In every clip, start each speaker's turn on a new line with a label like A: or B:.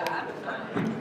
A: It's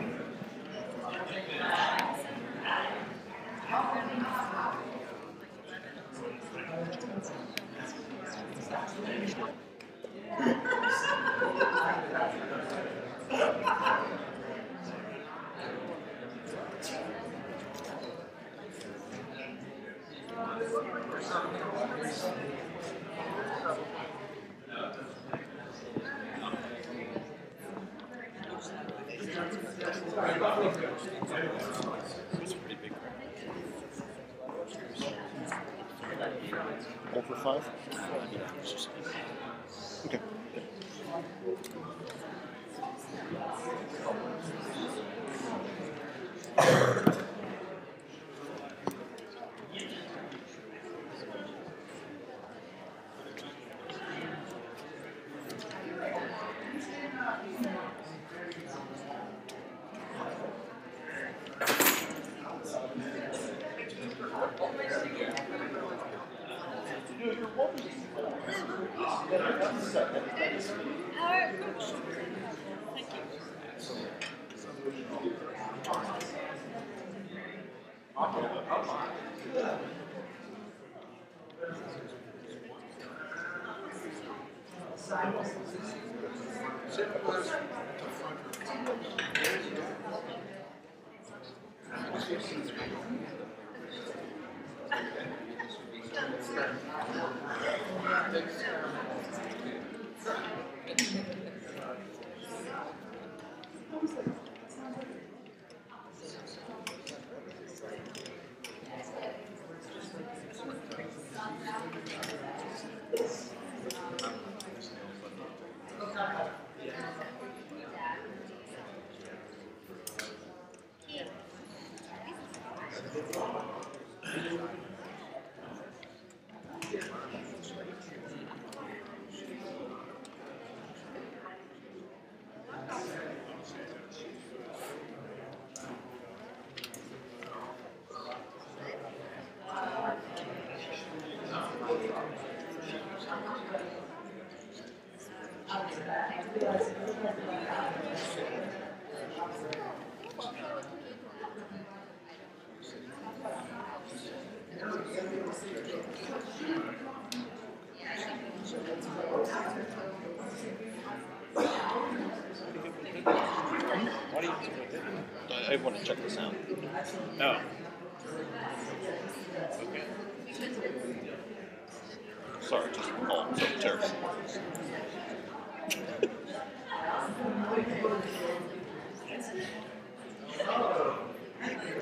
A: oh,
B: so terrible.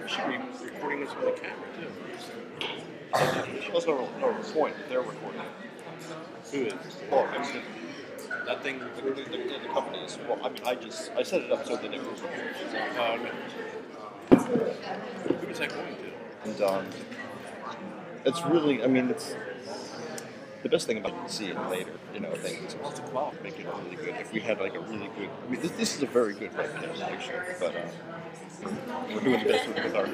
A: We should be recording this on the camera too.
B: That's no, no point. They're recording.
A: Who is?
B: Well, I mean, that thing, the, the, the, the company is. Well, I mean, I just I set it up so that it was recorded.
A: Oh, okay. Who is that going to?
B: And um, it's really, I mean, it's the best thing about seeing later, you know, things is the cloud make it really good. If we had like a really good, I mean, this, this is a very good representation, but uh, we're doing the best with, with our.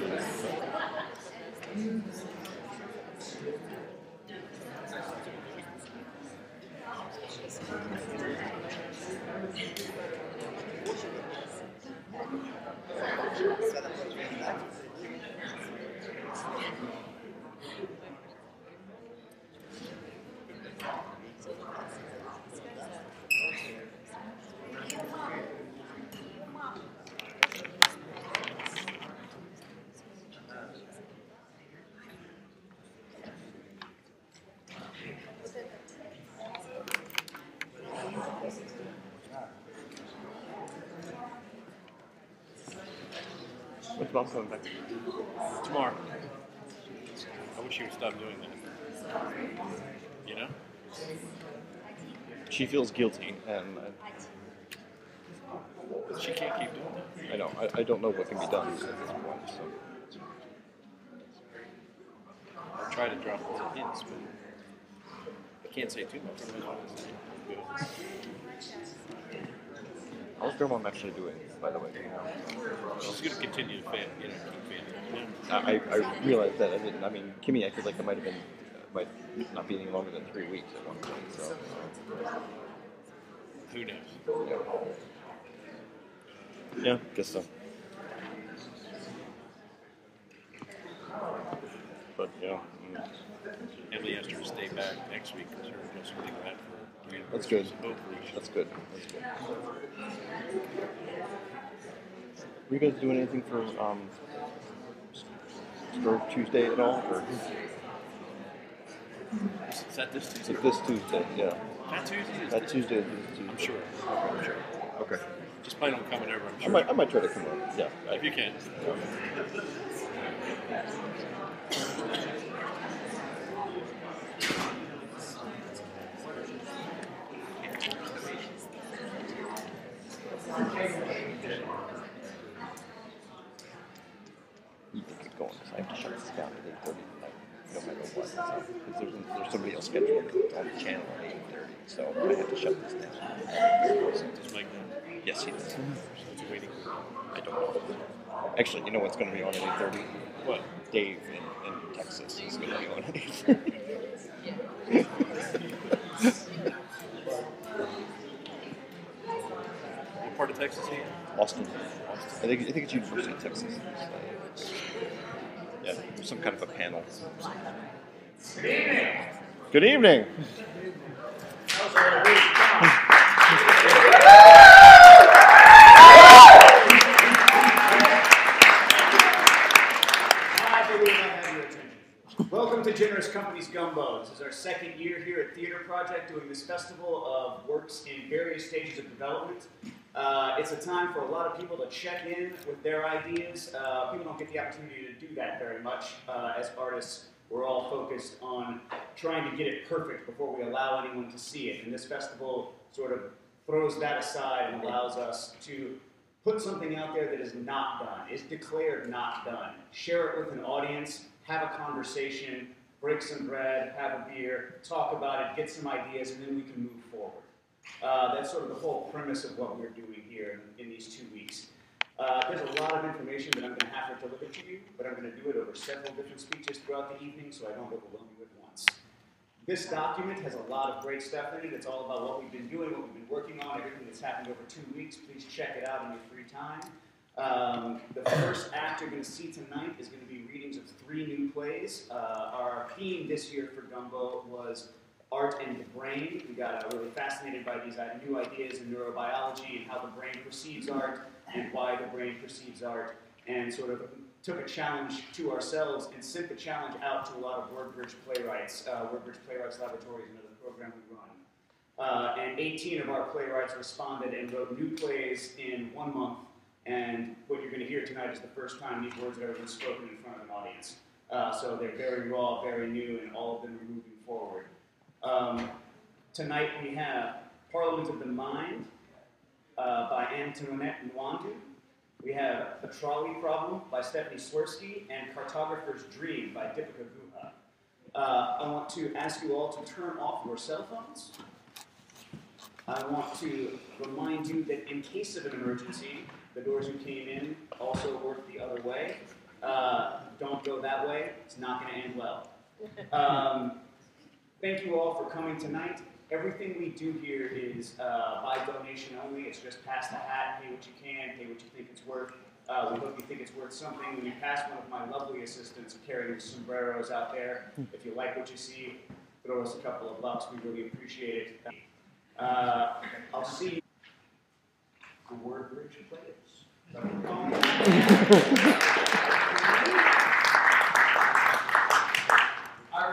B: When's mom coming back?
A: Tomorrow. I wish you would stop doing that. You know?
B: She feels guilty, and uh,
A: She can't keep doing that.
B: I, know I, I don't know what can be done at this point. So.
A: I try to drop little hints, but I can't say too much. otherwise I'll say,
B: How's grandma actually doing, by the way?
A: She's going to continue to fan, you know, keep fanning.
B: I, I realized that I didn't. I mean, Kimmy acted like it might have been, might not be any longer than three weeks at one point. So,
A: Who knows?
B: yeah. Yeah, guess so. But yeah, mm,
A: Emily asked her to stay back next week because her just really bad for
B: That's good.
A: So Hopefully, she-
B: that's good. That's good. Were you guys doing anything for um, Shrove Tuesday at all? Or
A: Is that this Tuesday?
B: it this Tuesday? Yeah,
A: That Tuesday? Is
B: that
A: this-
B: Tuesday. Is this Tuesday.
A: I'm sure. I'm sure.
B: Okay.
A: Just plan on coming over. I'm
B: I
A: sure.
B: might, I might try to come over. Yeah.
A: If you can.
B: You can keep going. 'cause I have to shut this down at eight thirty tonight, no matter what. Because there's, there's somebody else scheduled on the channel at eight thirty, so I have to shut this down.
A: Just make that.
B: Yes, he does.
A: It's waiting.
B: I don't know. Actually, you know what's going to be on at eight thirty?
A: What?
B: Dave in, in Texas is going to be on at eight thirty.
A: What part of Texas are you in?
B: Austin. I think I think it's University of Texas. So, yeah, some kind of a panel. Evening. Good evening.
C: Welcome to Generous Companies Gumbo. This is our second year here at Theater Project doing this festival of works in various stages of development. Uh, it's a time for a lot of people to check in with their ideas. Uh, people don't get the opportunity to do that very much. Uh, as artists, we're all focused on trying to get it perfect before we allow anyone to see it. And this festival sort of throws that aside and allows us to put something out there that is not done, is declared not done. Share it with an audience, have a conversation, break some bread, have a beer, talk about it, get some ideas, and then we can move forward. Uh, that's sort of the whole premise of what we're doing here in, in these two weeks. Uh, there's a lot of information that I'm going to have to deliver to you, but I'm going to do it over several different speeches throughout the evening so I don't overwhelm you at once. This document has a lot of great stuff in it. It's all about what we've been doing, what we've been working on, everything that's happened over two weeks. Please check it out in your free time. Um, the first act you're going to see tonight is going to be readings of three new plays. Uh, our theme this year for Gumbo was art and the brain. We got uh, really fascinated by these uh, new ideas in neurobiology and how the brain perceives art and why the brain perceives art, and sort of took a challenge to ourselves and sent the challenge out to a lot of WordBridge playwrights. Uh, WordBridge Playwrights Laboratory is another program we run. Uh, and 18 of our playwrights responded and wrote new plays in one month. And what you're going to hear tonight is the first time these words have ever been spoken in front of an audience. Uh, so they're very raw, very new, and all of them are moving forward. Um, tonight we have Parliament of the Mind uh, by Antoinette Nwandu. We have A Trolley Problem by Stephanie Swirsky and Cartographer's Dream by Dipika Guha. Uh, I want to ask you all to turn off your cell phones. I want to remind you that in case of an emergency, the doors you came in also work the other way. Uh, don't go that way, it's not going to end well. Um, thank you all for coming tonight. Everything we do here is uh, by donation only. It's just pass the hat, pay what you can, pay what you think it's worth. Uh, we hope you think it's worth something. When you pass one of my lovely assistants carrying sombreros out there, if you like what you see, throw us a couple of bucks. We really appreciate it. Uh, I'll see you. The WordBridge players.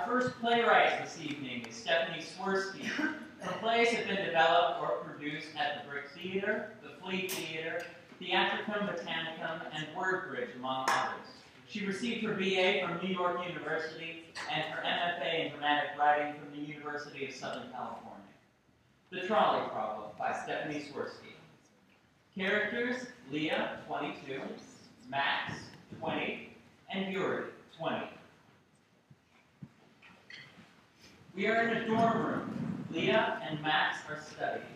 D: first playwright this evening is Stephanie Swirsky. Her plays have been developed or produced at the Brick Theater, the Flea Theater, Theatricum Botanicum, and WordBridge, among others. She received her BA from New York University and her MFA in dramatic writing from the University of Southern California. The Trolley Problem by Stephanie Swirsky. Characters Leah, 22, Max, 20, and Yuri, 20. We are in a dorm room. Leah and Max are studying.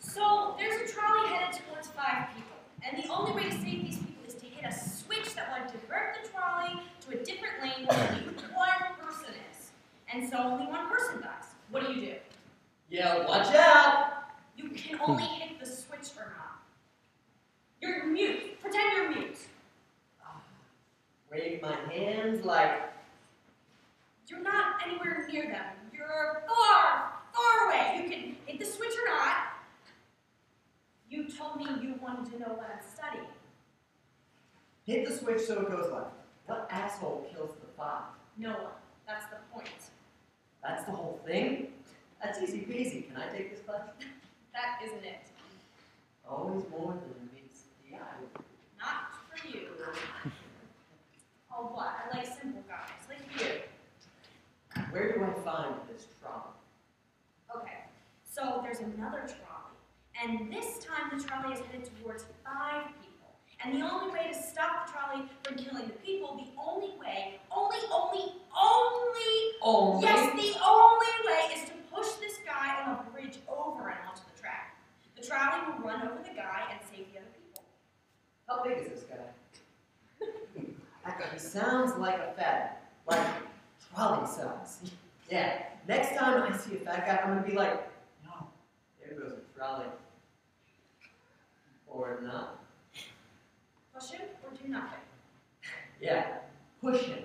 E: So, there's a trolley headed towards five people, and the only way to save these people is to hit a switch that will divert the trolley to a different lane where only one person is. And so only one person dies. What do you do?
D: Yeah, watch out!
E: You can only hit the switch or not. You're mute. Pretend you're mute.
F: Wave my hands like
E: you're not anywhere near them. You're far, far away. You can hit the switch or not. You told me you wanted to know what I'm studying.
F: hit the switch so it goes left. What asshole kills the five?
E: No one. That's the point.
F: That's the whole thing? That's easy peasy. Can I take this class?
E: That isn't it.
F: Always more than meets the eye.
E: Not for you. Oh, what? I like simple guys.
F: Where do I find this trolley?
E: Okay, so there's another trolley, and this time the trolley is headed towards five people. And the only way to stop the trolley from killing the people, the only way, only, only, only,
F: Only
E: yes, the only way is to push this guy on a bridge over and onto the track. The trolley will run over the guy and save the other people.
F: How big is this guy? he sounds like a fat, like trolley size. Yeah. Next time I see a fat guy, I'm gonna be like, no, there goes a trolley. Or not.
E: Push him or do nothing.
F: Yeah. Push him.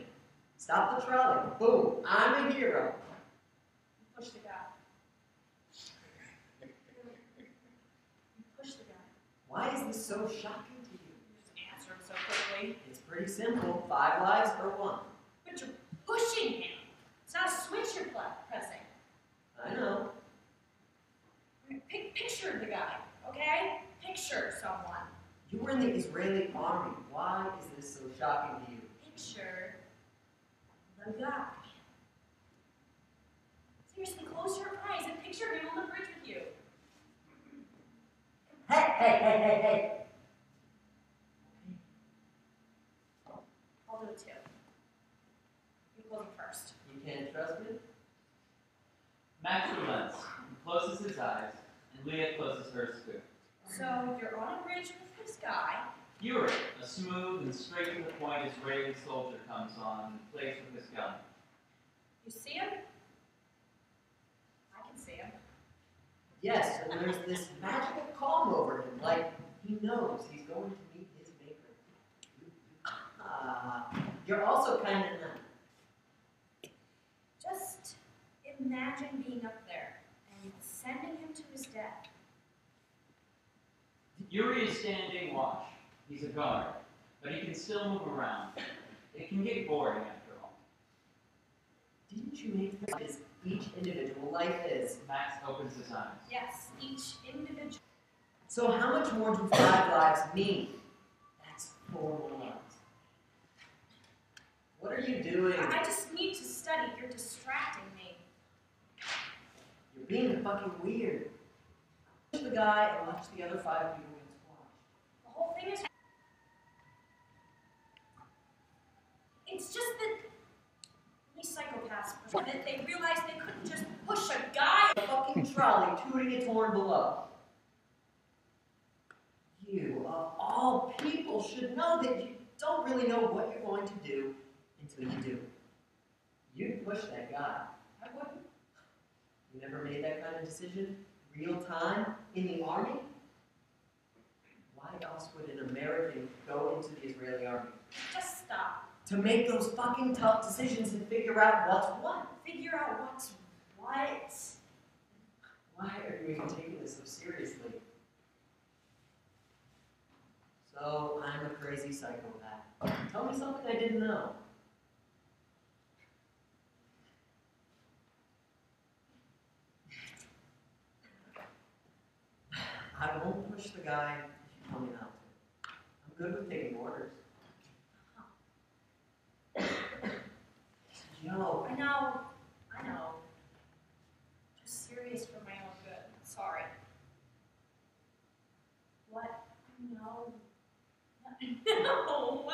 F: Stop the trolley. Boom. I'm a hero.
E: Push the guy. Push the guy.
F: Why is this so shocking to you?
E: You just answer him so quickly.
F: It's pretty simple. Five lives or one.
E: Pushing him. It's not a switch you're pressing.
F: I know.
E: Pic- picture the guy, okay? Picture someone.
F: You were in the Israeli army. Why is this so shocking to you?
E: Picture the guy. Seriously, close your eyes and picture him on the bridge with you.
F: Hey, hey, hey, hey, hey.
E: I'll do it too. Him first.
F: You can't trust me?
D: Max relents and closes his eyes, and Leah closes hers too.
E: So you're on a bridge with this guy.
D: Yuri, a smooth and straight to the point Israeli soldier, comes on and plays with his gun.
E: You see him? I can see him.
F: Yes, and there's this magical calm over him, like he knows he's going to meet his maker. Ah, you're also kind of.
E: Just imagine being up there and sending him to his death.
D: Yuri is standing watch. He's a guard, but he can still move around. It can get boring after all.
F: Didn't you make this as each individual life is?
D: Max opens his eyes.
E: Yes, each individual.
F: So how much more do five lives mean? That's four more lives. What are you doing?
E: I just need to study. You're distracting me.
F: You're being fucking weird. Watch the guy and watch the other five people get squashed.
E: The whole thing is. It's just that these psychopaths push that they realized they couldn't just push a guy.
F: The fucking trolley tooting its horn below. You, of all people, should know that you don't really know what you're going to do until you do. You'd push that guy. I wouldn't. You never made that kind of decision? Real time? In the army? Why else would an American go into the Israeli army?
E: Just stop.
F: To make those fucking tough decisions and figure out what's what.
E: Figure out what's what.
F: Why are you even taking this so seriously? So, I'm a crazy psychopath. Tell me something I didn't know. I won't push the guy if you tell me not to. I'm good with taking orders. Yo,
E: I know. I know. Just serious for my own good. Sorry. What? No. No.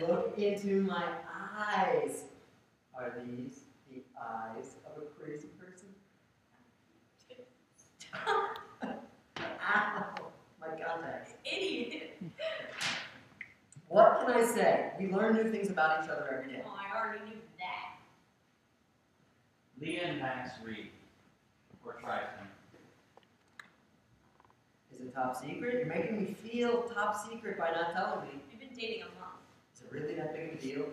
F: Look into my eyes. Are these the eyes of a crazy person? Ow, my contacts.
E: Idiot.
F: What can I say? We learn new things about each other every day.
E: Oh, I already knew that.
D: Leah and Max read, or try to.
F: Is it top secret? You're making me feel top secret by not telling me.
E: We've been dating a month.
F: Is it really that big of a deal?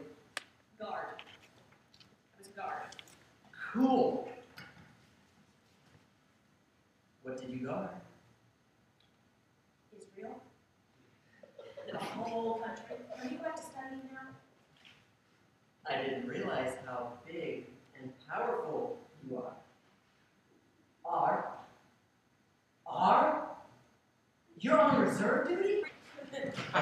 E: Guard. I was guard.
F: Cool. What did you guard?
E: Israel. The whole country. Are you about to study now?
F: I didn't realize how big and powerful you are. Are? Are? You're on reserve duty?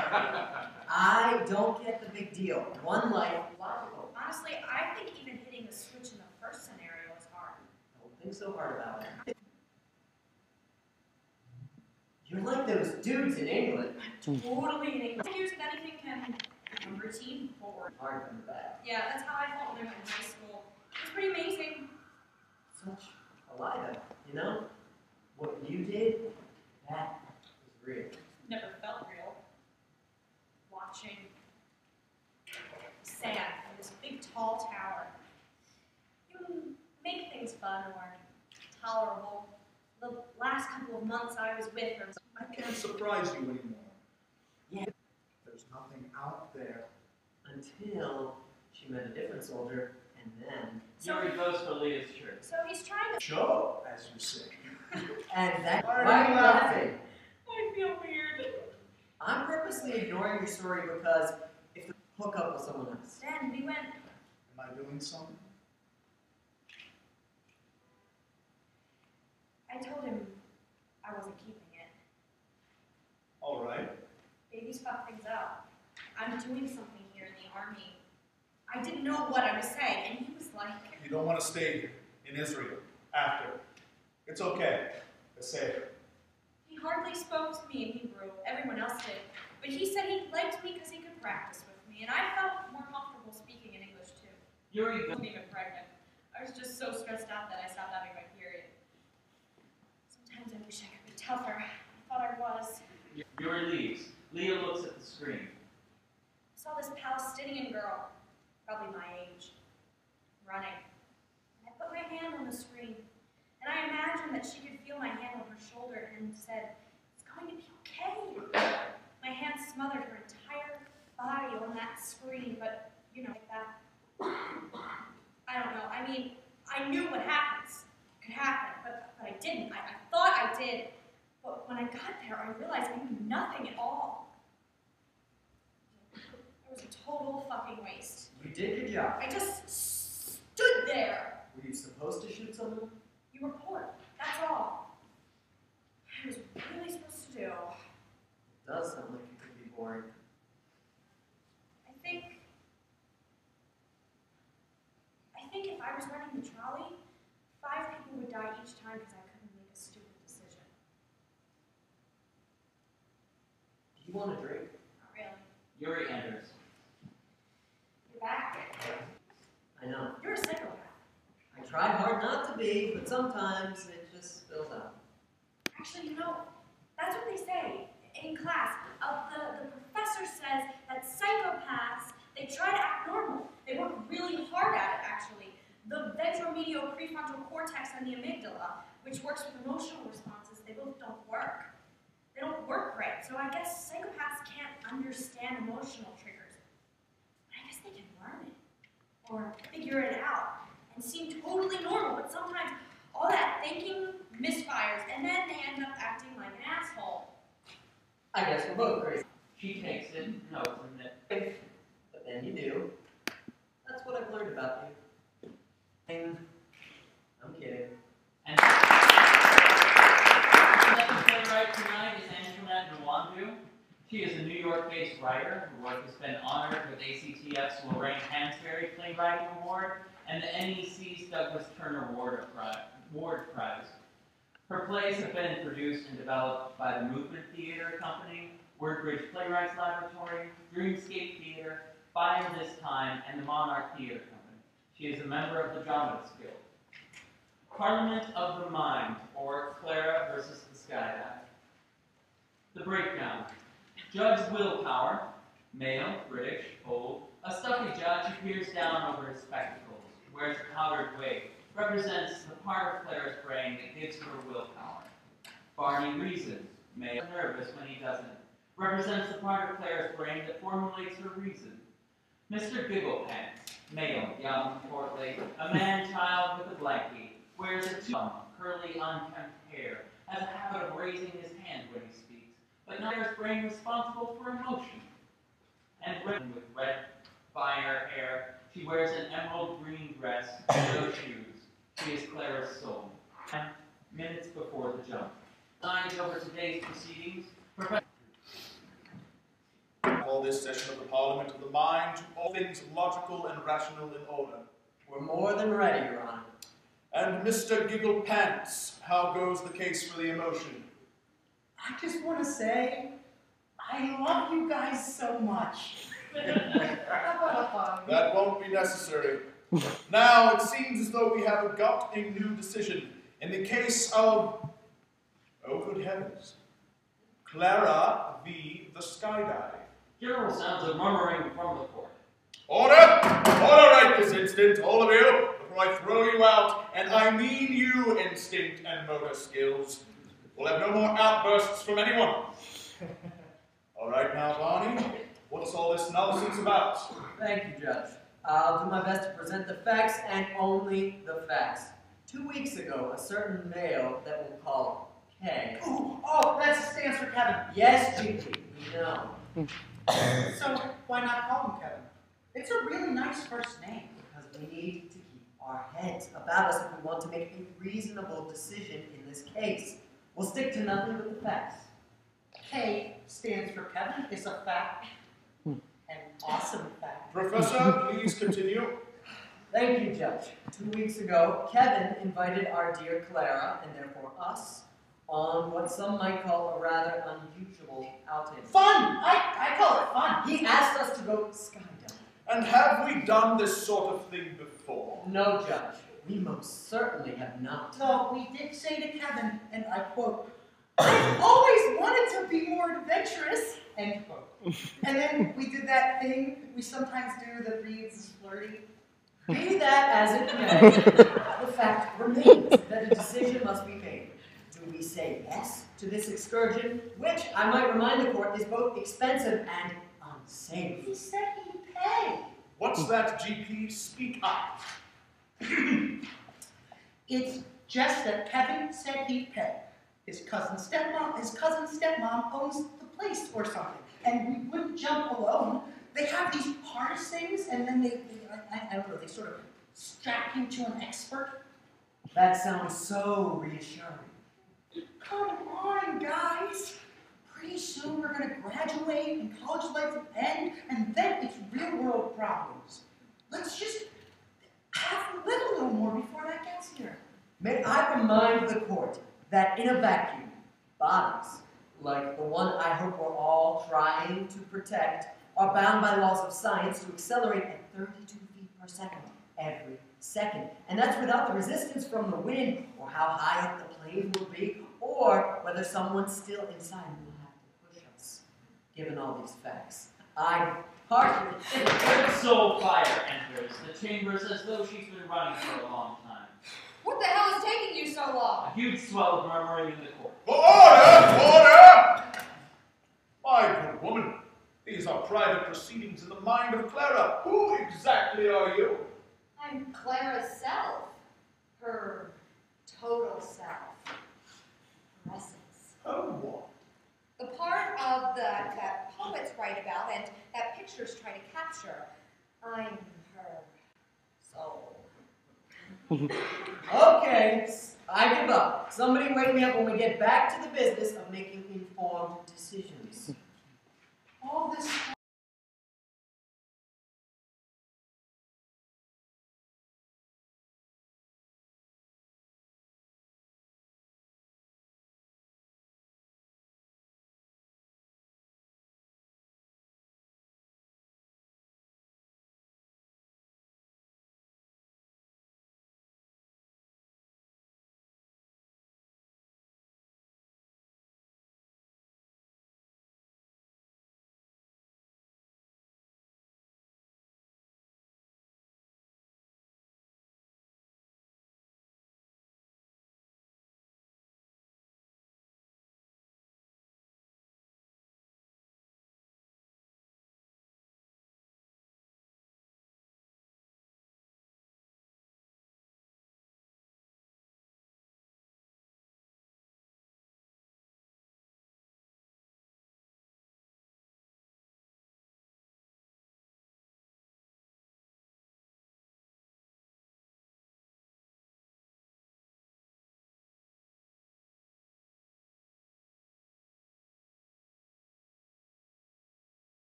F: I don't get the big deal. One life, logical.
E: Honestly, I think even hitting the switch in the first scenario is hard.
F: Don't think so hard about it. You're like those dudes in England.
E: Totally in English. Years of anything can routine forward.
F: Hard from the back.
E: Yeah, that's how I felt when I went to high school. It was pretty amazing.
F: Such a lie, though. You know? What you did, that was real.
E: Never felt real. Watching sand from this big tall tower. You make things fun or tolerable. The last couple of months I was with her.
G: I can't surprise you anymore.
F: Yeah.
G: There's nothing out there.
F: Until she met a different soldier, and then.
D: Yuri goes for Leah's shirt.
E: So he's trying to.
G: Show, as you say.
F: And that.
G: Why are
F: Why
G: you
F: you laughing?
E: I feel weird.
F: I'm purposely ignoring your story because if the hook up with someone else.
E: Then we went.
G: Am I doing something?
E: I told him I wasn't keeping it.
G: All right.
E: Babies fuck things up. I'm doing something here in the army. I didn't know what I was saying, and he was like,
G: You don't want to stay in Israel after. It's okay. It's safe.
E: he hardly spoke to me in Hebrew. Everyone else did. But he said he liked me because he could practice with me, and I felt more comfortable speaking in English too.
D: Yuri
E: I
D: goes.
E: wasn't even pregnant. I was just so stressed out that I stopped having my period. Sometimes I wish I could be tougher. I thought I was.
D: Yuri leaves. Leah looks at the screen.
E: I saw this Palestinian girl, probably my age, running. And I put my hand on the screen, and I imagined that she could feel my hand on her shoulder and said, It's going to be okay. My hand smothered her entire body on that screen, but, you know, like that. I don't know. I mean, I knew what happens could happen, but, but I didn't. I, I thought I did. But when I got there, I realized I knew nothing at all. It was a total fucking waste.
F: You did your job.
E: I just stood there.
F: Were you supposed to shoot someone?
E: You report. That's all. I was really supposed to do.
F: It does sound like it could be boring.
E: I think. I think if I was running the trolley, five people would die each time because I couldn't make a stupid decision.
F: Do you want a drink?
E: Not really.
D: Yuri enters.
E: You're back.
F: I know.
E: You're a psychopath.
F: I try hard not to be, but sometimes it just spills out.
E: Actually, you know, that's what they say in class. Uh, the, the professor says that psychopaths, they try to act normal. They work really hard at it, actually. The ventromedial prefrontal cortex and the amygdala, which works with emotional responses, they both don't work. They don't work right. So I guess psychopaths can't understand emotional triggers. But I guess they can learn it or figure it out and seem totally normal, but sometimes all that thinking misfires, and then they end up acting like an asshole.
F: I guess we're both crazy.
D: She takes it, and then
F: But then you do. That's what I've learned about you. And I'm kidding.
D: And the second playwright tonight is Antoinette Nwandu. She is a New York-based writer. Her work has been honored with ACTF's Lorraine Hansberry Playwriting Award and the NEC's Douglas Turner Ward Ward Prize. Her plays have been produced and developed by the Movement Theater Company, Wordbridge Playwrights Laboratory, Dreamscape Theater, By This Time, and the Monarch Theater Company. She is a member of the Dramatists Guild. Parliament of the Mind, or Clara versus the Skydive. The breakdown. Judge Willpower, male, British, old, a stuffy judge who peers down over his spectacles, wears a powdered wig, represents the part of Clara's brain that gives her willpower. Barney reasons, male, nervous when he doesn't, represents the part of Clara's brain that formulates her reason. Mr. Gigglepants, male, young, portly, a man-child with a blankie, wears a two curly, unkempt hair, has a habit of raising his hand when he speaks, but not his brain responsible for emotion. And written with red fire hair, she wears an emerald green dress and no shoes. She is Clara's soul. Ten minutes before the jump. Signs over today's proceedings. Professor
G: Call this session of the Parliament of the mind to all things logical and rational in order.
F: We're more than ready, Your Honor.
G: And Mr. Gigglepants, how goes the case for the emotion?
H: I just want to say, I love you guys so much.
G: That won't be necessary. Now it seems as though we have got a new decision in the case of. Oh, good heavens. Clara v. the Skydive.
D: General sounds of murmuring from the court.
G: Order! Order right this instant, all of you, before I throw you out, and I mean you, instinct and motor skills. We'll have no more outbursts from anyone. all right now, Barney, what's all this nonsense about?
F: Thank you, Judge. I'll do my best to present the facts and only the facts. Two weeks ago, a certain male that we'll call K.
H: Ooh, oh, that stands for Kevin.
F: Yes, GP, we know.
H: So why not call him Kevin? It's a really nice first name.
F: Because we need to keep our heads about us if we want to make a reasonable decision in this case. We'll stick to nothing but the facts.
H: K stands for Kevin is a fact. Hmm. An awesome fact.
G: Professor, please continue.
F: Thank you, Judge. Two weeks ago, Kevin invited our dear Clara, and therefore us, on what some might call a rather unusual outing.
H: Fun! I, I call it fun.
F: He asked us to go skydiving.
G: And have we done this sort of thing before?
F: No, Judge. We most certainly have not.
H: So we did say to Kevin, and I quote, I've always wanted to be more adventurous, end quote. And then we did that thing we sometimes do that reads flirty.
F: Be that as it may, the fact remains that a decision must be made. Do we say yes to this excursion, which, I might remind the court, is both expensive and unsafe?
H: He said he'd pay.
G: What's that, GP? Speak up.
H: It's just that Kevin said he'd pay. His cousin stepmom, his cousin stepmom owns the place or something, and we wouldn't jump alone. They have these harness things, and then they, they I, I don't know, they sort of strap you to an expert.
F: That sounds so reassuring.
H: Come on, guys. Pretty soon we're gonna graduate and college life will end, and then it's real world problems. Let's just have a little more before that gets here.
F: May I remind the court that in a vacuum, bodies, like the one I hope we're all trying to protect, are bound by laws of science to accelerate at 32 feet per second every second. And that's without the resistance from the wind, or how high up the plane will be, or whether someone still inside will have to push us. Given all these facts, I partly think
D: Red Soul Fire enters the chambers as though she's been running for a long time.
E: What the hell is taking you so long?
D: A huge swell of murmuring in the court.
G: Order! Order! My good woman, these are private proceedings in the mind of Clara. Who exactly are you?
E: I'm Clara's self. Her total self. Her essence.
G: Oh, what?
E: The part of the that poets write about and that pictures try to capture. I'm her soul.
F: Okay, I give up. Somebody wake me up when we get back to the business of making informed decisions.
H: All this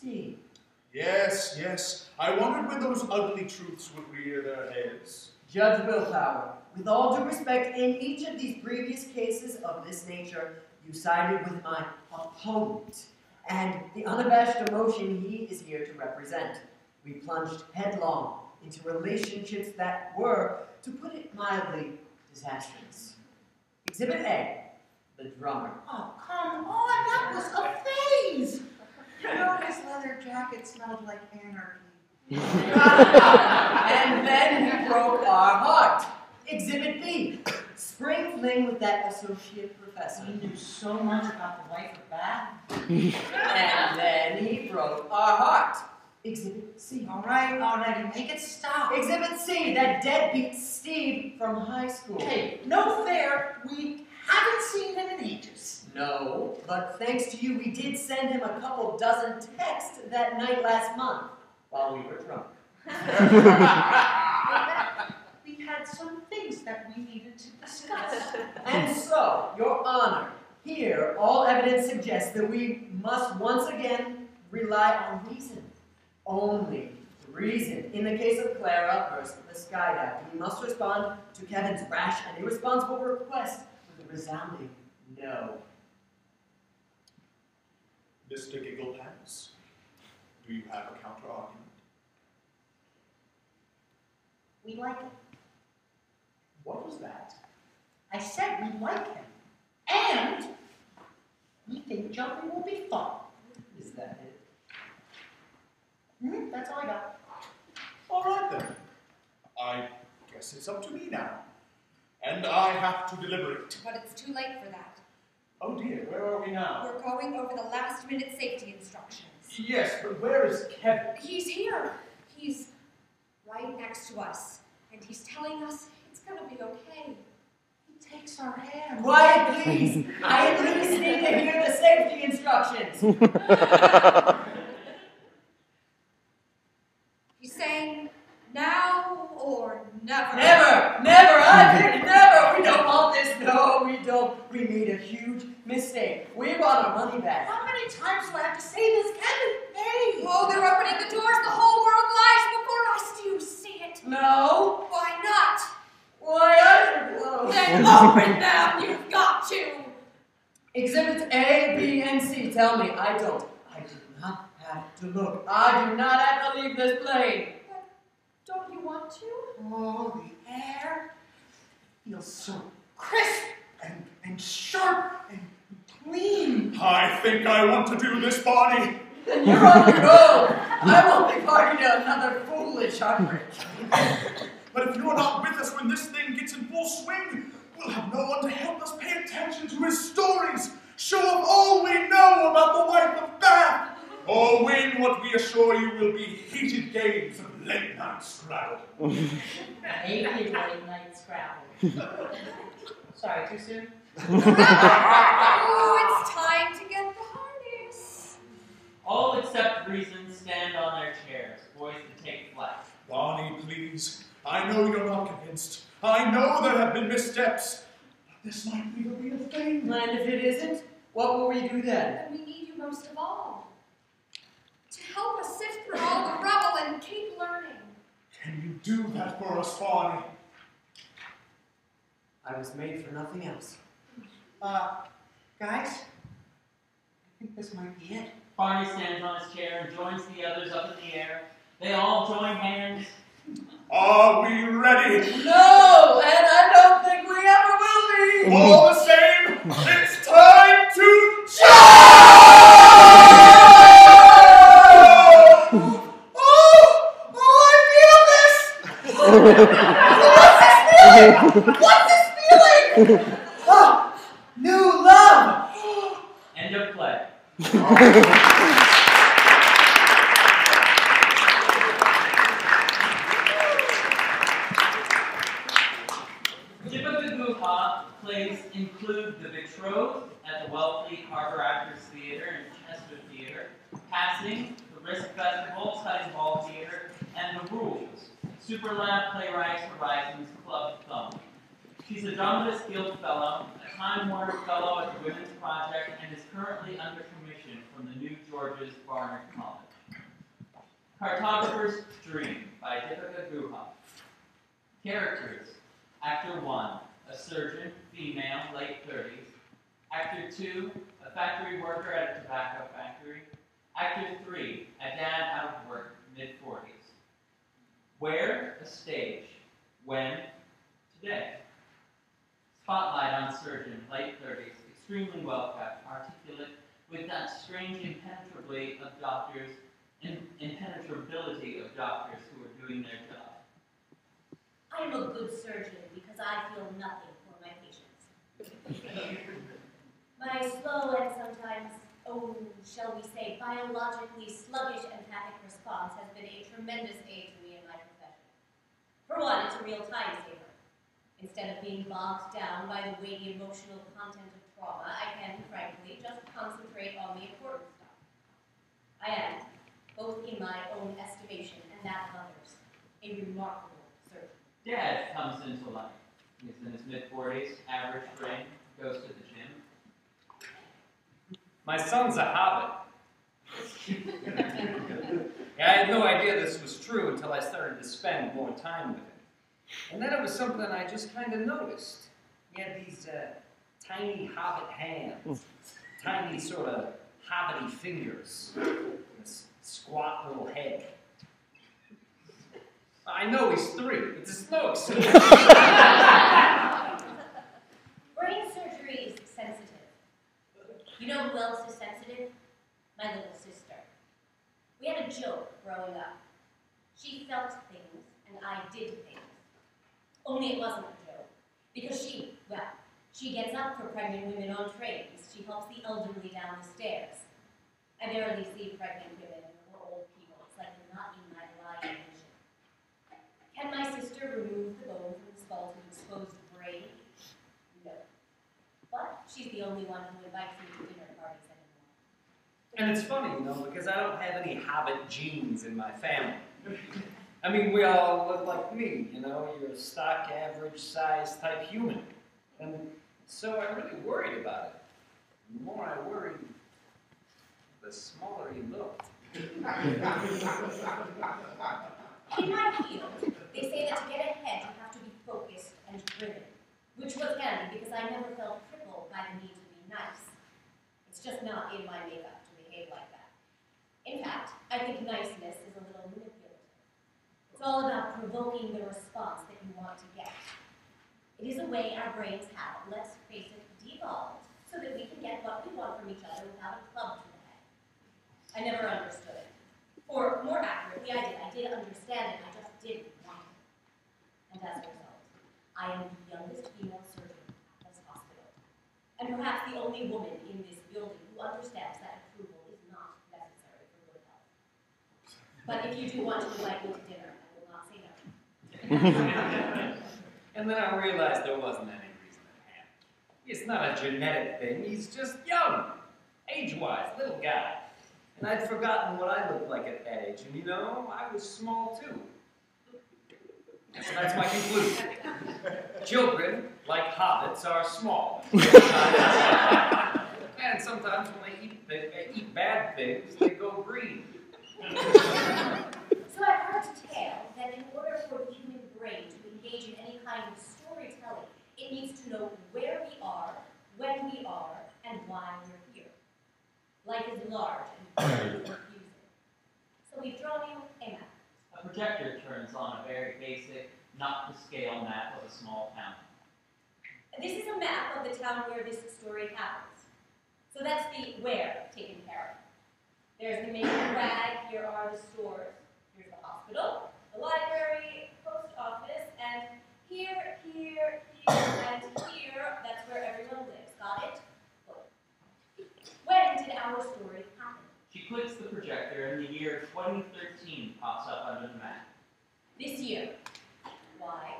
F: See,
G: Yes, yes. I wondered when those ugly truths would rear their heads.
F: Judge Willpower, with all due respect, in each of these previous cases of this nature, you sided with my opponent and the unabashed emotion he is here to represent. We plunged headlong into relationships that were, to put it mildly, disastrous. Exhibit A, the drummer.
H: Oh, come on, that was a phase. You know, his leather jacket smelled like anarchy.
F: and then he broke our heart. Exhibit B, spring fling with that associate professor.
H: He knew so much about the Wife of Bath.
F: And then he broke our heart. Exhibit C.
H: All right, already, make it stop.
F: Exhibit C, that deadbeat Steve from high school.
H: Hey, no fair. We haven't seen him in ages.
F: No, but thanks to you, we did send him a couple dozen texts that night last month while we were drunk.
H: We had some things that we needed to discuss.
F: And so, Your Honor, here all evidence suggests that we must once again rely on reason. Only reason. In the case of Clara versus the skydive, we must respond to Kevin's rash and irresponsible request with a resounding no.
G: Mr. Gigglepants, do you have a counter argument?
H: We like him.
G: What was that?
H: I said we like him. And we think jumping will be fun.
F: Is that it?
H: Hmm, that's all I got.
G: All right then. I guess it's up to me now. And I have to deliberate.
E: But it's too late for that.
G: Oh dear, where are we now?
E: We're going over the last minute safety instructions.
G: Yes, but where is Kevin?
E: He's here. He's right next to us. And he's telling us it's gonna be okay.
H: He takes our hand.
F: Quiet, please. I least need to hear the safety instructions.
E: He's saying now or never.
F: Never, never, I pick never. We don't want this. No, we don't. We need a huge mistake. We want our money back.
H: How many times do I have to say this, Kevin? Hey!
E: Oh, they're opening the doors. The whole world lies before us. Do you see it?
F: No.
E: Why not?
F: Why you closed?
E: Then open them. You've got to.
F: Exhibits A, B, and C tell me I don't. I do not have to look. I do not have to leave this plane.
E: Don't you want to?
H: Oh, the air feels so crisp and, and sharp and clean.
G: I think I want to do this, Barney.
F: Then you're on your own. I won't be party to another foolish heartbreak.
G: But if you're not with us when this thing gets in full swing, we'll have no one to help us pay attention to his stories, show him all we know about the wife of Bath, or win what we assure you will be heated games of late night Scrabble.
H: Maybe late night Scrabble. Sorry, too soon?
E: Oh, it's time to get the harness.
D: All except reason stand on their chairs, poised to take flight.
G: Barney, please. I know you're not convinced. I know there have been missteps. But this might be the real thing.
F: And if it isn't, what will we do then?
E: And we need you most of all. To help us sift through all the rubble and keep learning.
G: Can you do that for us, Barney?
F: I was made for nothing else.
H: Uh, guys, I think this might be it.
D: Barney stands on his chair and joins the others up in the air. They all join hands.
G: Are we ready?
F: No, and I don't think we ever will be.
G: All the same, it's time to jump!
F: Oh, oh, I feel this. What's this feeling? What's this feeling? Oh, new love.
D: End of play. Jibba plays include The Betrothed at the Wellfleet Harbor Actors Theater and Chester Theater, Passing, the Risk Festival, Cutting Ball Theater, and The Rules, Superlab Playwrights Horizons Clubbed Thumb. She's a Dramatist Guild Fellow, a Time Warner Fellow at the Women's Project, and is currently under commission from the New George's Barnard College. Cartographer's Dream by Dipika Guha. Characters. Actor 1, a surgeon, female, late 30s. Actor 2, a factory worker at a tobacco factory. Actor 3, a dad out of work, mid 40s. Where? A stage. When? Today. Spotlight on surgeon, late 30s, extremely well kept, articulate, with that strange impenetrability of doctors, in, impenetrability of doctors who are doing their job.
I: I am a good surgeon because I feel nothing for my patients. my slow and oh, shall we say, biologically sluggish empathic response has been a tremendous aid to me in my profession. For one, it's a real time saver. Instead of being bogged down by the weighty emotional content of trauma, I can, frankly, just concentrate on the important stuff. I am, both in my own estimation and that of others, a remarkable surgeon.
D: Dad comes into life. He's in his mid 40s, average frame, goes to the gym.
J: My son's a hobbit. yeah, I had no idea this was true until I started to spend more time with him. And then it was something I just kind of noticed. He had these uh, tiny hobbit hands, tiny sort of hobbity fingers, this squat little head. I know he's three. It's a smoke.
I: Brain surgery is sensitive. You know who else is sensitive? My little sister. We had a joke growing up. She felt things, and I did things. Only it wasn't a joke. Because she, well, she gets up for pregnant women on trains. She helps the elderly down the stairs. I barely see pregnant women or old people. It's like they're not in my lying vision. Can my sister remove the bone from the skull to expose the brain? No. But she's the only one who invites me to dinner parties anymore.
J: And it's funny, you know, because I don't have any hobbit genes in my family. I mean, we all look like me, you know, you're a stock average size type human. And so I really worried about it. The more I worried, the smaller he looked.
I: In my field, they say that to get ahead, you have to be focused and driven, which was handy because I never felt crippled by the need to be nice. It's just not in my makeup to behave like that. In fact, I think niceness is a little manipulative. It's all about provoking the response that you want to get. It is a way our brains have, let's face it, devolved, so that we can get what we want from each other without a club to the head. I never understood it. Or more accurately, I did. I did understand it, I just didn't want it. And as a result, I am the youngest female surgeon at this hospital. And perhaps the only woman in this building who understands that approval is not necessary for good health. But if you do want to invite me to dinner, I will not say no.
J: And then I realized there wasn't any reason to have. It's not a genetic thing, he's just young, age wise, little guy. And I'd forgotten what I looked like at that age, and you know, I was small too. So that's my conclusion. Children, like hobbits, are small. and sometimes when they eat, they, they eat bad things, they go green.
I: So I've heard a tale that in order for the human brain to engage in any kind of storytelling, it needs to know where we are, when we are, and why we're here. Life is large and very confusing. So we've drawn you a map.
D: A projector turns on a very basic, not the scale map of a small town.
I: This is a map of the town where this story happens. So that's the where taken care of. There's the main drag, here are the stores, here's the hospital, the library, post office, and here, here, here, and here, that's where everyone lives. Got it? When did our story happen?
D: She clicks the projector and the year 2013 pops up under the map.
I: This year. Why?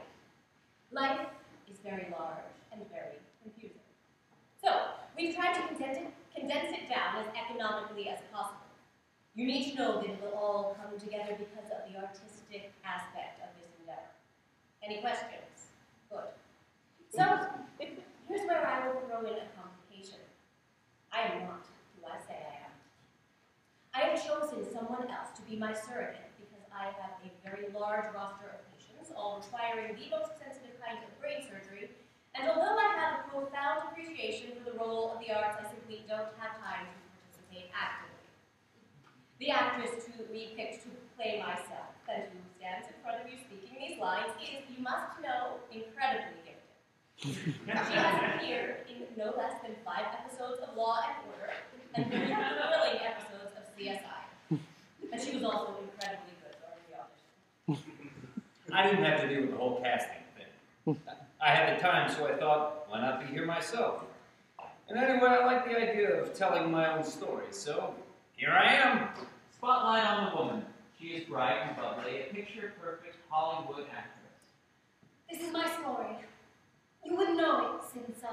I: Life is very large and very confusing. So, we've tried to condense it, condense it down as economically as possible. You need to know that it will all come together because of the artistic aspect of this endeavor. Any questions? Good. So, here's where I will throw in a complication. I am not who I say I am. I have chosen someone else to be my surrogate because
K: I have a very large roster of all requiring the most sensitive kind of brain surgery, and although I have a profound appreciation for the role of the arts, I simply don't have time to participate actively. The actress to be picked to play myself, and who stands in front of you speaking these lines, is, you must know, incredibly gifted. she has appeared in no less than five episodes of Law and Order, and three thrilling episodes of CSI. And she was also incredibly good during the audition.
J: I didn't have to deal with the whole casting thing. I had the time, so I thought, why not be here myself? And anyway, I like the idea of telling my own story, so here I am.
D: Spotlight on the woman. She is bright and bubbly, a picture-perfect Hollywood actress.
K: This is my story. You wouldn't know it since uh,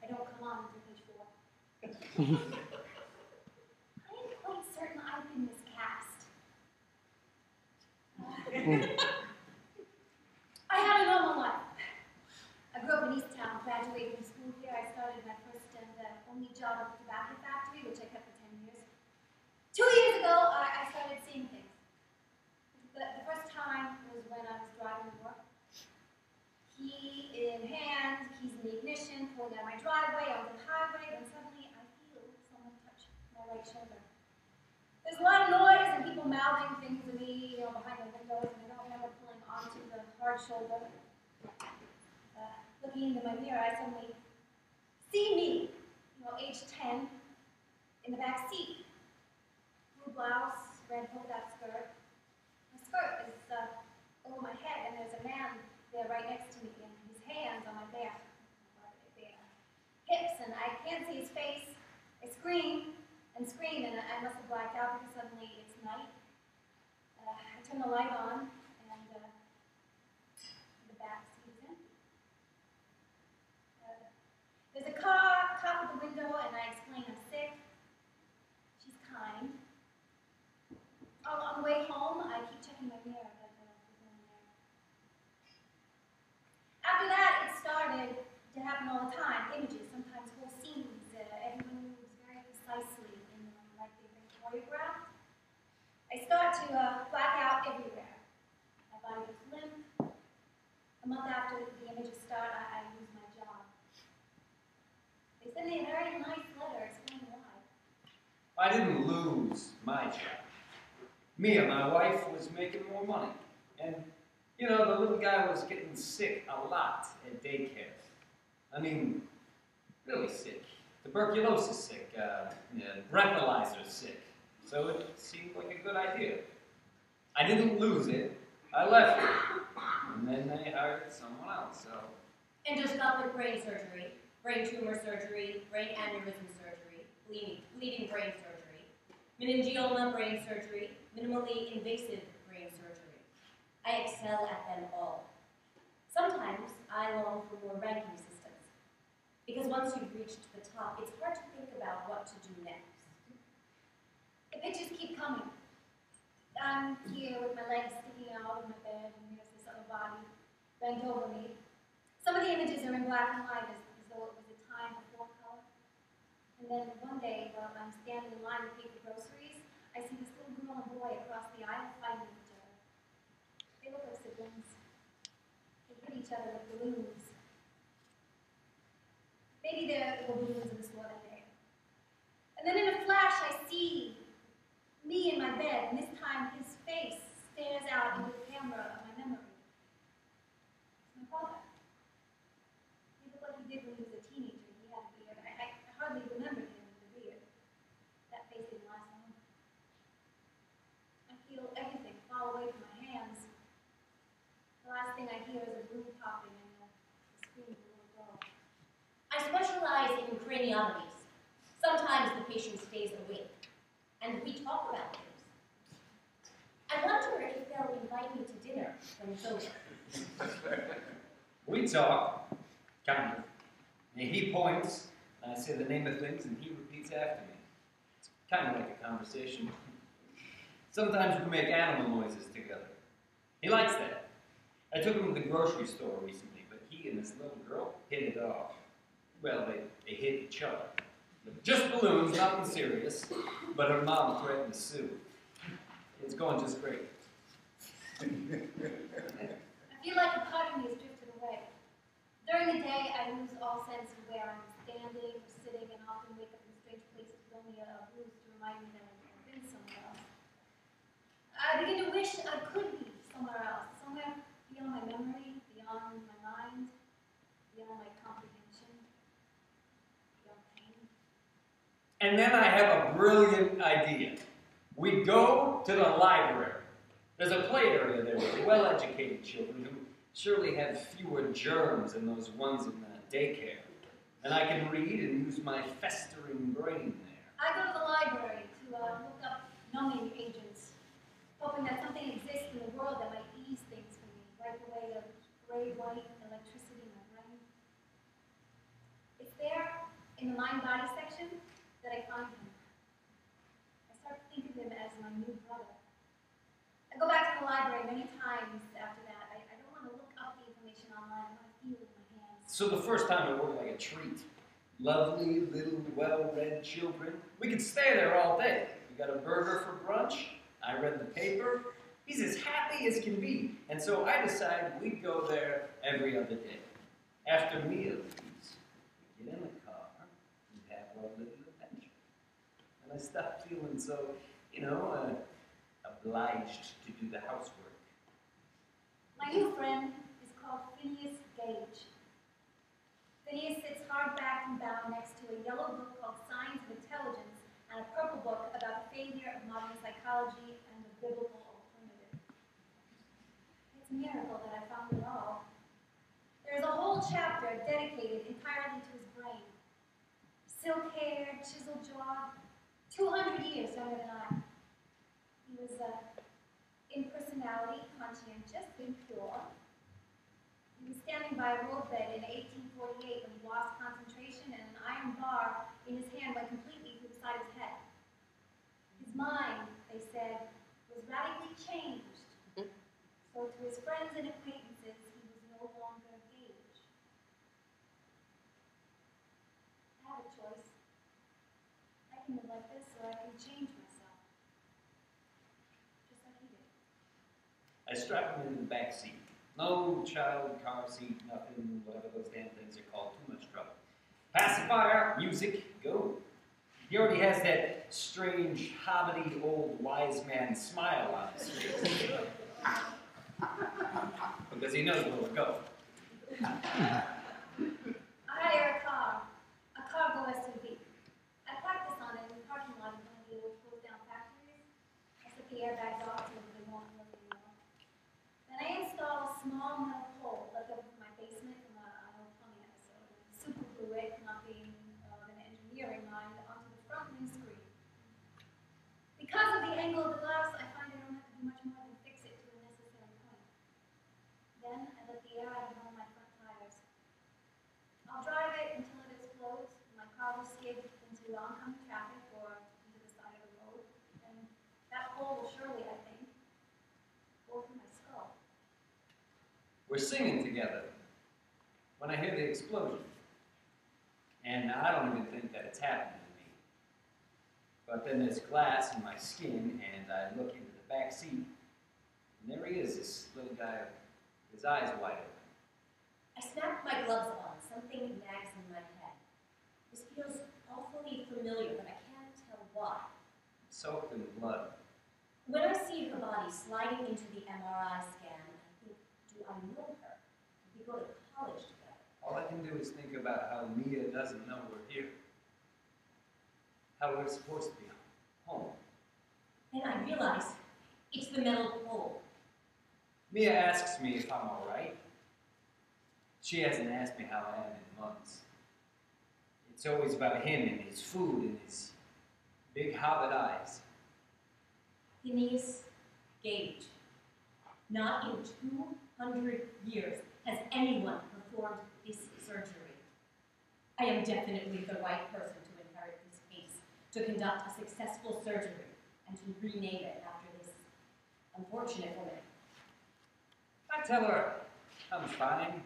K: I don't come on until page four. I am quite certain I've been miscast. Uh, I had a normal life. I grew up in East Town, graduated from school here. I started my first and uh, only job at the tobacco factory, which I kept for 10 years. Two years ago, I, I started seeing things. The, the first time was when I was driving to work. Key in hand, keys in the ignition, pulling out my driveway onto the highway, then suddenly I feel someone touch my right shoulder. There's a lot of noise and people mouthing things to me, you know, behind the windows, and I don't remember pulling onto the hard shoulder. Looking into my mirror, I suddenly see me, you know, age 10, in the back seat. Blue blouse, red polka-dot skirt. My skirt is uh, over my head, and there's a man there right next to me, and his hands on my back, hips, and I can't see his face. I scream and scream, and I must have blacked out because suddenly it's night. Uh, I turn the light on, and uh, the back seat is empty. Uh, there's a car, cop at the window, and I explain I'm sick. She's kind. On, on the way home, I keep checking my mirror, but uh, there's no one there. After that, it started to happen all the time. Images, sometimes whole scenes. Uh, everyone moves very precisely in them, like they've been choreographed. I start to uh, black out everywhere. My body goes limp. A month after the images start, I, I lose my job. They send me a very nice letter explaining why.
J: I didn't my job. Me and my wife was making more money. And, you know, the little guy was getting sick a lot at daycare. I mean, really sick. Tuberculosis sick, uh, breathalyzer sick. So it seemed like a good idea. I didn't lose it. I left it. And then they hired someone else, so.
K: And just got the brain surgery, brain tumor surgery, brain aneurysm surgery, bleeding, bleeding brain surgery, meningioma brain surgery, minimally invasive brain surgery. I excel at them all. Sometimes I long for more ranking systems, because once you've reached the top, it's hard to think about what to do next. The pictures keep coming. I'm here with my legs sticking out of my bed, and there's this other body bent over me. Some of the images are in black and white, as, as though it was a time before color. And then one day, while I'm standing in line to pay for groceries, I see this little girl and boy across the aisle fighting each other. They look like siblings. They hit each other with balloons. Maybe there were balloons in store that day. And then in a flash, I see me in my bed, and this time his face stares out into the camera of my memory. It's my father. He looked like he did when he was a teenager. He had a beard. I, I hardly remembered him with a beard. That face didn't last long. I feel everything fall away from my hands. The last thing I hear is a broom popping and the, little. I specialize in craniotomies. Sometimes the patient stays awake, and we talk about things. I wonder if they'll invite me to dinner when it's over.
J: We talk, kind of. And he points, and I say the name of things, and he repeats after me. It's kind of like a conversation. Sometimes we make animal noises together. He likes that. I took him to the grocery store recently, but he and this little girl hit it off. Well, they, they hit each other. Just balloons, nothing serious, but her mom threatened to sue. It's going just great.
K: I feel like a part of me has drifted away. During the day, I lose all sense of where I'm standing or sitting and often wake up in strange places only a blues to remind me that I've been somewhere else. I begin to wish I could be somewhere else, somewhere beyond my memory, beyond my mind, beyond my comprehension, beyond pain.
J: And then I have a brilliant idea. We go to the library. There's a play area there with well-educated children who surely have fewer germs than those ones in the daycare. And I can read and use my festering brain there.
K: I go to the library to uh, look up numbing agents, hoping that something exists in the world that might ease things for me, away the gray-white electricity in my brain. It's there, in the mind-body section, that I find him. I start to think of him as my new brother. I go back to the library many times after that. I, I don't want to look up the information online. I want to feel it in my hands.
J: So the first time it worked like a treat. Lovely little well-read children. We could stay there all day. We got a burger for brunch. I read the paper. He's as happy as can be. And so I decided we'd go there every other day. After meals, we get in the car and have our little adventure. Stopped feeling so, you know, uh, obliged to do the housework.
K: My new friend is called Phineas Gage. Phineas sits hard-backed and bound next to a yellow book called Signs of Intelligence and a purple book about the failure of modern psychology and the biblical alternative. It's a miracle that I found it all. There is a whole chapter dedicated entirely to his brain. Silk hair, chiseled jaw, 200 years younger than I. He was uh, in personality, conscientious, and pure. He was standing by a road bed in 1848 when he lost concentration and an iron bar in his hand went completely through the side of his head. His mind, they said, was radically changed. So to his friends and acquaintances, he was no longer Gage. I have a choice. I can live like this or I can change myself. Just like he did.
J: I strap him in the back seat. No child car seat, nothing, whatever those damn things are called. Too much trouble. Pacifier, music, go. He already has that strange, hobbity old wise man smile on his face. because he knows where we're going.
K: I hire a car, a cargo SUV. I practice on it in the parking lot of one of the old closed down factories. I set the airbags off so that they won't move anymore. Then I install a small metal pole left over from my basement from a, an old plumbing episode. and Super glue it, not being of an engineering mind, onto the front windscreen. Because of the angle of the glass, I find I don't have to do much more than fix it to a necessary point. Then I let the air out of all my front tires. I'll drive it until it explodes. My car will skid into oncoming traffic or into the side of the road. And that hole will surely, I think, go through my skull.
J: We're singing together when I hear the explosion. And I don't even think that it's happening to me. But then there's glass in my skin, and I look into the back seat, and there he is, this little guy, his eyes wide open.
I: I snap my gloves on. Something nags in my head. This feels awfully familiar, but I can't tell why.
J: soaked in blood.
I: When I see her body sliding into the MRI scan, I think, do I know her? We go to college together?
J: All I can do is think about how Mia doesn't know we're here. How we're supposed to be home.
I: Then I realize it's the metal pole.
J: Mia asks me if I'm alright. She hasn't asked me how I am in months. It's always about him and his food and his big hobbit eyes.
I: Phineas Gage. Not in 200 years has anyone performed this surgery. I am definitely the right person to inherit this case, to conduct a successful surgery, and to rename it after this unfortunate woman.
J: I tell her I'm fine.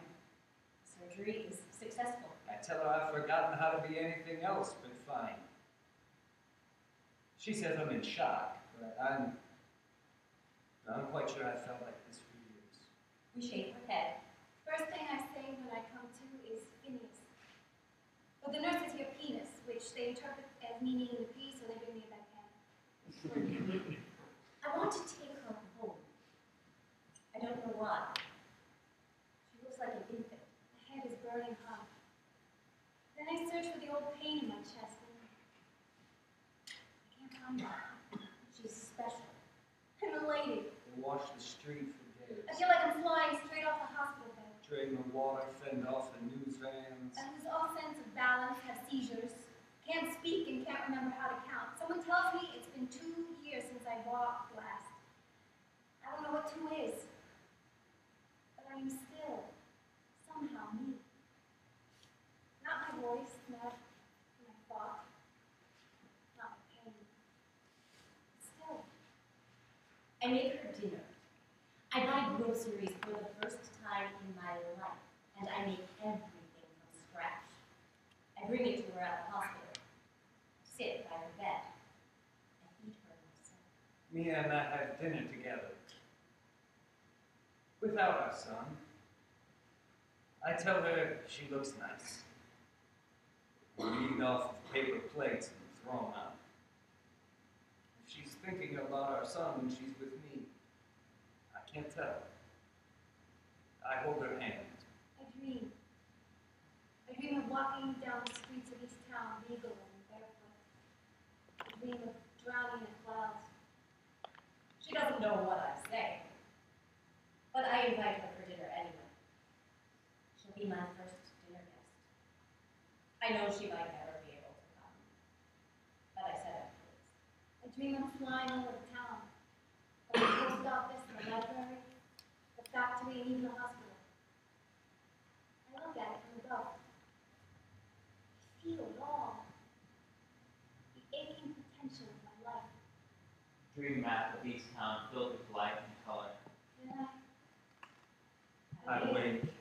I: Surgery is successful.
J: I tell her I've forgotten how to be anything else but fine. She says I'm in shock, but I'm I'm quite sure I felt like this.
I: We shave her head.
K: First thing I say when I come to is Phineas. But the nurses hear penis, which they interpret as meaning the P, so they bring me a backhand.
I: I want to take her home. I don't know why. She looks like an infant.
K: My head is burning hot. Then I search for the old pain in my chest, and I can't find it.
I: She's special.
K: I'm elated.
J: They wash the street for days.
K: I feel like I'm flying straight off the hospital bed.
J: Drain the water, fend off the news vans.
K: I lose all sense of balance, have seizures, can't speak and can't remember how to count. Someone tells me it's been two years since I walked last. I don't know what two is, but I am still somehow me. Not my voice, not my thought, not my pain. Still,
I: I make her dinner. I buy groceries for the first time in my life, and I make everything from scratch. I bring it to her at the hospital. Sit by her bed. I feed her myself.
J: Mia and I have dinner together. Without our son. I tell her she looks nice. We eat off of paper plates and throw out. If she's thinking about our son when she's with me, I can't tell. I hold her hand.
K: I dream. I dream of walking down the streets of East Town, regal and barefoot. I dream of drowning in clouds.
I: She doesn't know what I'm saying, but I invite her for dinner anyway. She'll be my first dinner guest. I know she might never be able to come, but I said I would.
K: I dream of flying over the town, from the post office, the library, the factory, and even the hospital. I look at it from above. I feel it all. The aching potential of my life.
C: Dream map of East Town filled with light and color.
K: I.
C: I